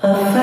that's